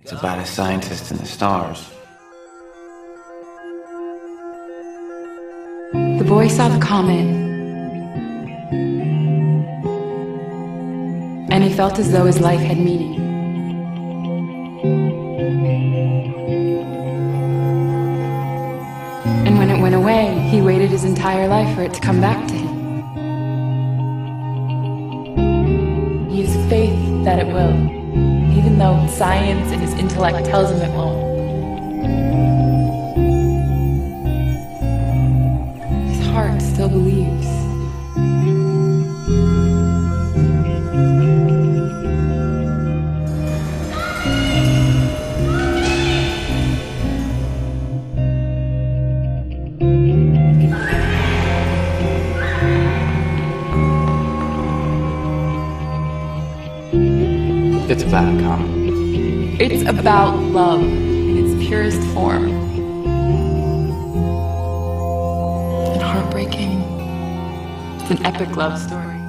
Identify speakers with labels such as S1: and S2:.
S1: It's about a scientist in the stars.
S2: The boy saw the comet, and he felt as though his life had meaning. And when it went away, he waited his entire life for it to come back to him. He has faith that it will, though science and his intellect tells him it won't. His heart still believes.
S1: It's about a.
S2: It's about love in its purest form. And heartbreaking. It's an epic love story.